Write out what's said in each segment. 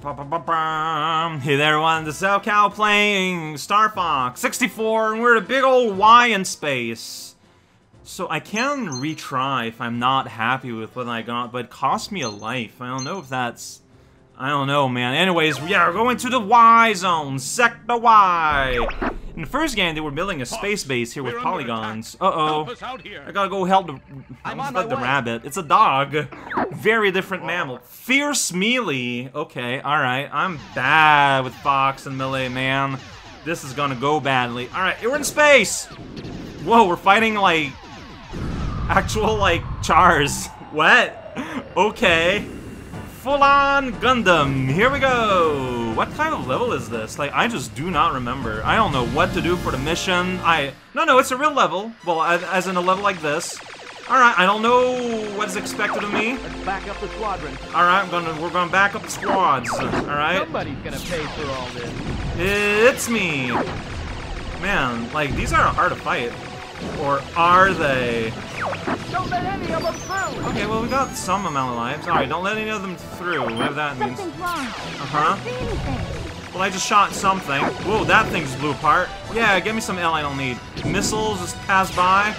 Hey there everyone, this is raocow playing Star Fox 64 and we're at a big old Y in space. So I can retry if I'm not happy with what I got, but it cost me a life. I don't know if that's... I don't know, man. Anyways, we're going to the Y zone, Sector Y. In the first game, they were building a space base here with polygons. Uh-oh. I gotta go help the... I'm on my the way. rabbit. It's a dog. Very different mammal. Fierce Melee. Okay, alright. I'm bad with Fox and Melee, man. This is gonna go badly. Alright, we're in space! Whoa, we're fighting, like... Actual, like, chars. What? Okay. Full-on Gundam. Here we go. What kind of level is this? Like, I just do not remember. I don't know what to do for the mission. I... No, no, it's a real level. Well, as in a level like this. Alright, I don't know what is expected of me. Let's back up the squadron. Alright, I'm gonna... We're gonna back up the squads. Alright? Somebody's gonna pay for all this. It's me. Man, like, these are hard to fight. Or are they? Don't let any of them through. Okay, well, we got some amount of lives. Alright, don't let any of them through, whatever that means. Wrong. Uh-huh. I don't see anything. Well, I just shot something. Whoa, that thing's blew apart. Yeah, give me some L I don't need. Missiles just pass by.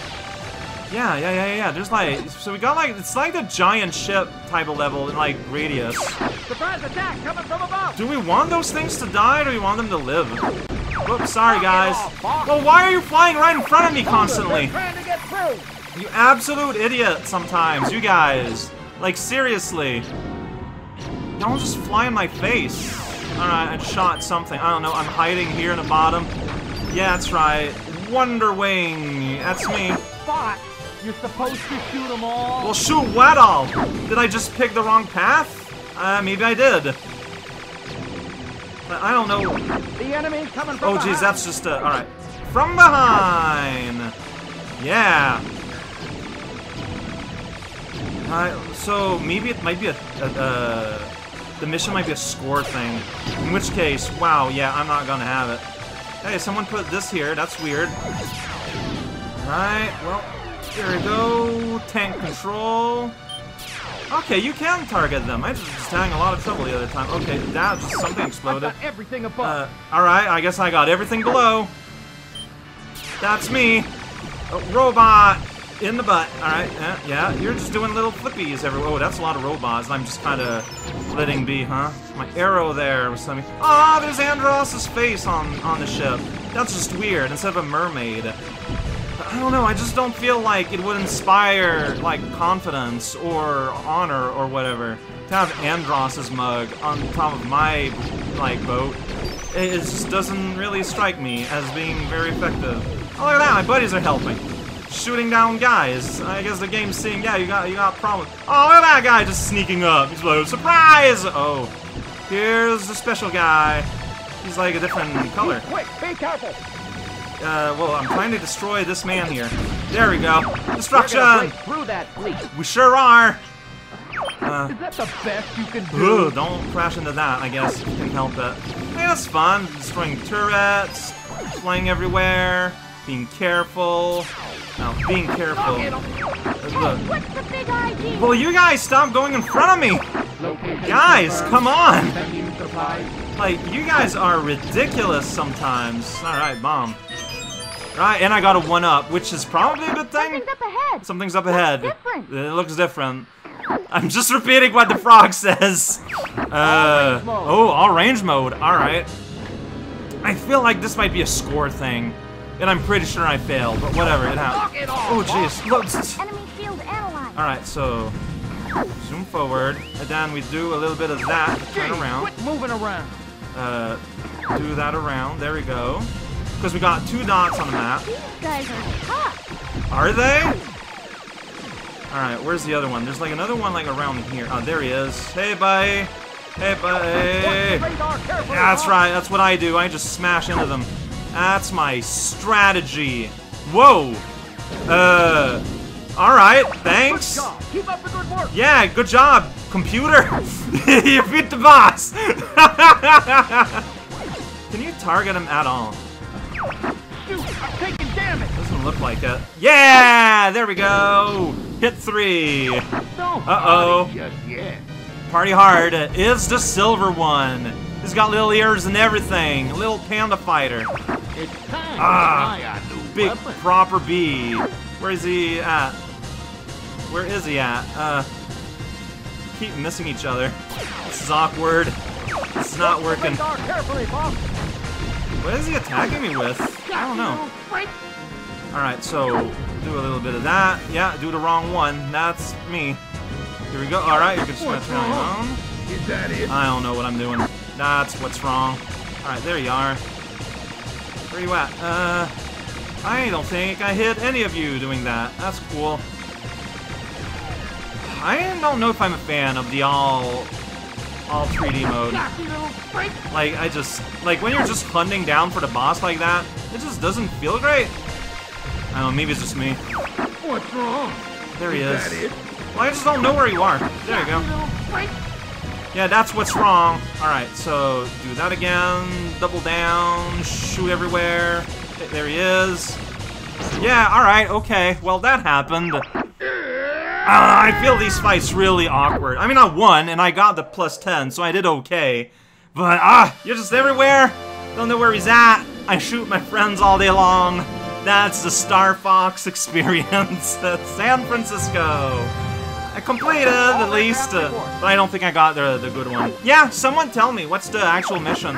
Yeah, yeah, yeah, yeah. There's like, so we got like, it's like the giant ship type of level in like radius. Surprise attack coming from above. Do we want those things to die or do we want them to live? Sorry guys. Well, why are you flying right in front of me constantly? You absolute idiot sometimes, you guys. Like, seriously. Don't just fly in my face. Alright, I shot something. I don't know, I'm hiding here in the bottom. Yeah, that's right. Wonder Wing. That's me. You're supposed to shoot them all. Well, shoot what all? Did I just pick the wrong path? Uh, maybe I did. But I don't know. the enemy's coming from Oh, geez, that's just, uh, alright. From behind! Yeah. Uh, so, maybe it might be a, a, uh, the mission might be a score thing. In which case, wow, yeah, I'm not gonna have it. Hey, someone put this here, that's weird. Alright, well, here we go. Tank control. Okay, you can target them. I just was having a lot of trouble the other time. Okay, that just something exploded. everything above. Uh, alright, I guess I got everything below. That's me. A robot in the butt. Alright, yeah, yeah, you're just doing little flippies everywhere. Oh, that's a lot of robots. I'm just kind of letting be, huh? My arrow there was something. Ah, there's Andross's face on, on the ship. That's just weird, instead of a mermaid. I don't know, I just don't feel like it would inspire, like, confidence or honor or whatever to have Andross's mug on top of my, like, boat. It just doesn't really strike me as being very effective. Oh, look at that, my buddies are helping. Shooting down guys. I guess the game's seeing, yeah, you got you got problems. Oh, look at that guy just sneaking up. He's like, surprise! Oh, here's the special guy. He's like a different color. Quick, be careful. Uh, well, I'm trying to destroy this man here. There we go. Destruction! through that fleet. We sure are! Uh, Is that the best you can do? ugh, don't crash into that, I guess, you can help it. Hey, that's fun. Destroying turrets, flying everywhere, being careful. Now, being careful. Get 'em. Look. What's the big idea? Will you guys stop going in front of me? Location Guys, come on! Sending you supplies. Like, you guys are ridiculous sometimes. Alright, bomb. Right, and I got a 1-up, which is probably a good thing. Something's up ahead. Something's up ahead. different. It looks different. I'm just repeating what the frog says. Uh, oh, all range mode. All right. I feel like this might be a score thing, and I'm pretty sure I failed, but whatever, it happened. Oh, jeez. Enemy shield analyzed. All right, so zoom forward, and then we do a little bit of that. Turn around. Quit moving around. Uh, do that around. There we go. Because we got two dots on the map. These guys are tough. Are they? Alright, where's the other one? There's like another one like around here. Oh, there he is. Hey, buddy. Hey, Watch buddy. radar carefully, that's right. That's what I do. I just smash into them. That's my strategy. Whoa. Uh, alright. Thanks. job. Keep up the good work. Yeah, good job, computer. you beat the boss. Can you target him at all? Shoot, I'm taking damage. Doesn't look like it. Yeah, there we go. Hit three. Uh-oh. body just yet. Party hard is the silver one. He's got little ears and everything. Little panda fighter. Ah, to try our new Big proper B. Where is he at? Where is he at? Uh, keep missing each other. This is awkward. It's not working. Radar carefully, boss. What is he attacking me with? I don't know. Alright, so do a little bit of that. Yeah, do the wrong one. That's me. Here we go. Alright, gonna What's turn on your own. Is that it? I don't know what I'm doing. That's what's wrong. Alright, there you are. Where you at? Uh, I don't think I hit any of you doing that. That's cool. I don't know if I'm a fan of the all, all 3D mode. Nasty little freak. Like, I just, like, when you're just hunting down for the boss like that, it just doesn't feel great. I don't know, maybe it's just me. What's wrong? There he is. Is? Well, I just don't know where you are. There you go. Nasty little freak. Yeah, that's what's wrong. Alright, so do that again. Double down. Shoot everywhere. There he is. Yeah, alright, okay. Well, that happened. I know, I feel these fights really awkward. I mean, I won, and I got the plus 10, so I did okay. But, ah, you're just everywhere. Don't know where he's at. I shoot my friends all day long. That's the Star Fox experience at San Francisco. I completed, at least, uh, but I don't think I got the, the good one. Yeah, someone tell me, what's the actual mission?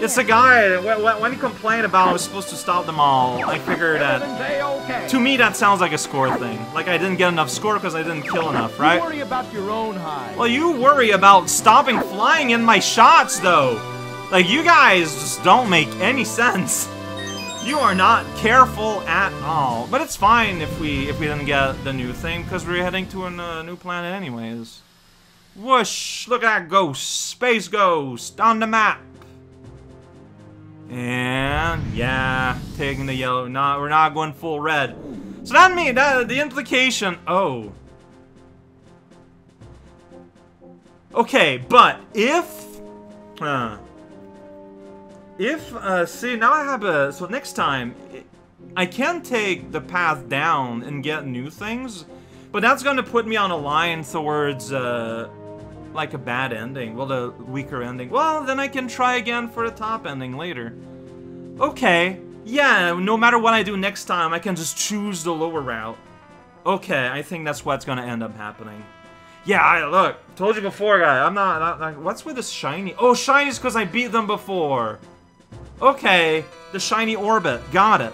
It's a guy, wh- wh- when he complained about I was supposed to stop them all, I figured that, to me that sounds like a score thing. Like I didn't get enough score because I didn't kill enough, right? You worry about your own hide. Well, you worry about stopping flying in my shots, though. Like, you guys just don't make any sense. You are not careful at all. But it's fine if we if we didn't get the new thing, because we're heading to a uh, new planet anyways. Whoosh! Look at that ghost! Space ghost! On the map! And, yeah, taking the yellow. Not, we're not going full red. So that means, that, the implication... Oh. Okay, but if... Uh, if, uh, see, now I have a... So next time, I can take the path down and get new things, but that's going to put me on a line towards, uh, like a bad ending. Well, the weaker ending. Well, then I can try again for the top ending later. Okay. Yeah, no matter what I do next time, I can just choose the lower route. Okay, I think that's what's gonna end up happening. Yeah, I, look, told you before, guy. I'm not, not, What's with this shiny? Oh, shiny's because I beat them before. Okay, the shiny orbit. Got it.